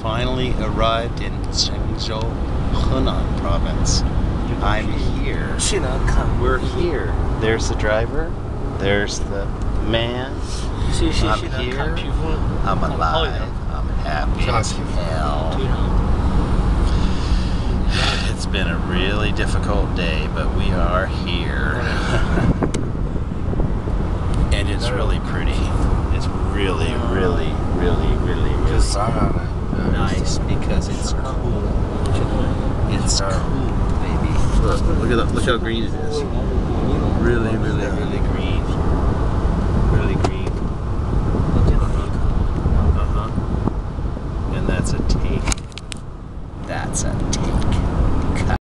finally arrived in Zhengzhou, Henan province. I'm here. We're here. There's the driver. There's the man. I'm here. I'm alive. I'm happy as hell. It's been a really difficult day, but we are here. and it's really pretty. It's really, really, really, really, really because it's cool. It's cool, baby. Look, look at that, look how green it is. Really, really, really green. Really green. Uh huh. And that's a take. That's a